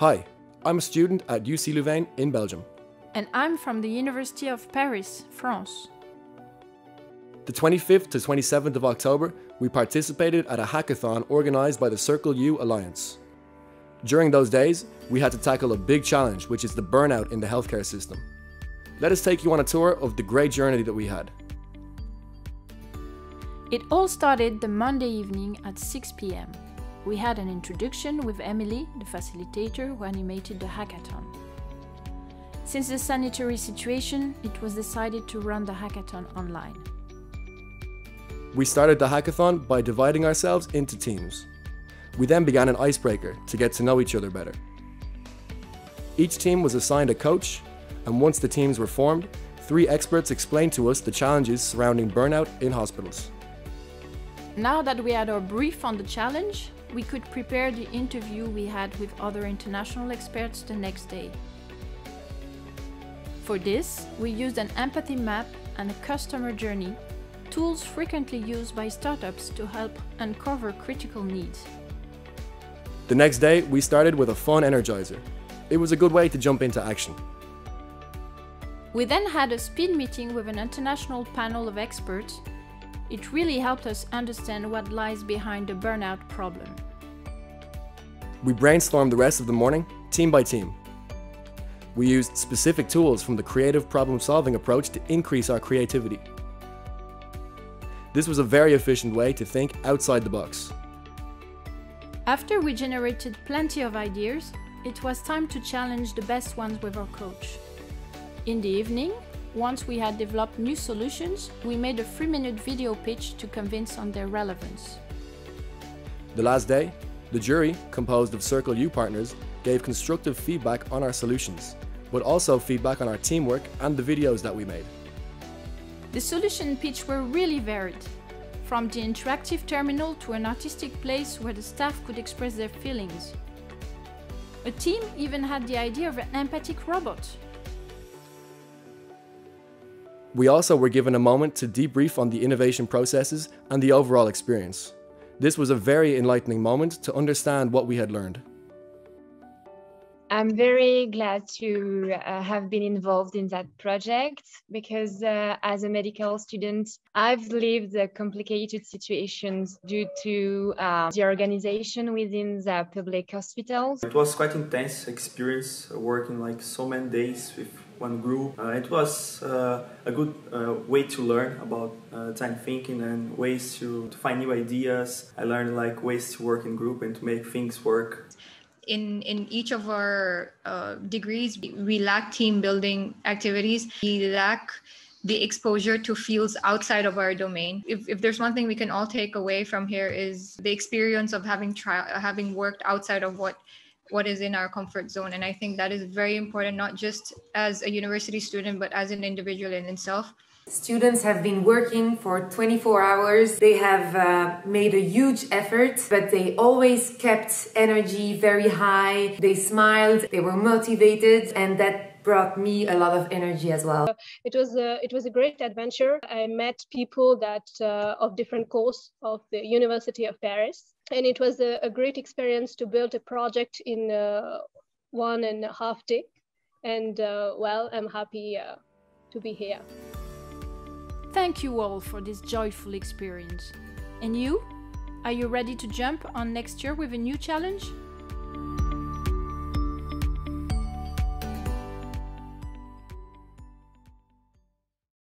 Hi, I'm a student at UC Louvain in Belgium. And I'm from the University of Paris, France. The 25th to 27th of October, we participated at a hackathon organised by the Circle U Alliance. During those days, we had to tackle a big challenge, which is the burnout in the healthcare system. Let us take you on a tour of the great journey that we had. It all started the Monday evening at 6 pm. We had an introduction with Emily, the facilitator who animated the hackathon. Since the sanitary situation, it was decided to run the hackathon online. We started the hackathon by dividing ourselves into teams. We then began an icebreaker to get to know each other better. Each team was assigned a coach, and once the teams were formed, three experts explained to us the challenges surrounding burnout in hospitals. Now that we had our brief on the challenge, we could prepare the interview we had with other international experts the next day. For this, we used an empathy map and a customer journey, tools frequently used by startups to help uncover critical needs. The next day, we started with a fun energizer. It was a good way to jump into action. We then had a speed meeting with an international panel of experts. It really helped us understand what lies behind the burnout problem. We brainstormed the rest of the morning, team by team. We used specific tools from the creative problem solving approach to increase our creativity. This was a very efficient way to think outside the box. After we generated plenty of ideas, it was time to challenge the best ones with our coach. In the evening, once we had developed new solutions, we made a 3-minute video pitch to convince on their relevance. The last day, the jury, composed of Circle U partners, gave constructive feedback on our solutions, but also feedback on our teamwork and the videos that we made. The solution pitch were really varied, from the interactive terminal to an artistic place where the staff could express their feelings. A team even had the idea of an empathic robot, we also were given a moment to debrief on the innovation processes and the overall experience. This was a very enlightening moment to understand what we had learned. I'm very glad to uh, have been involved in that project because, uh, as a medical student, I've lived complicated situations due to uh, the organization within the public hospitals. It was quite intense experience working like so many days with one group. Uh, it was uh, a good way to learn about time thinking and ways to, to find new ideas. I learned like ways to work in group and to make things work in in each of our uh, degrees we lack team building activities. We lack the exposure to fields outside of our domain. If, if there's one thing we can all take away from here is the experience of having trial having worked outside of what what is in our comfort zone. And i think that is very important not just as a university student but as an individual in itself Students have been working for 24 hours. They have uh, made a huge effort, but they always kept energy very high. They smiled, they were motivated, and that brought me a lot of energy as well. It was a, it was a great adventure. I met people that uh, of different course of the University of Paris, and it was a, a great experience to build a project in uh, one and a half day. And uh, well, I'm happy uh, to be here. Thank you all for this joyful experience. And you? Are you ready to jump on next year with a new challenge?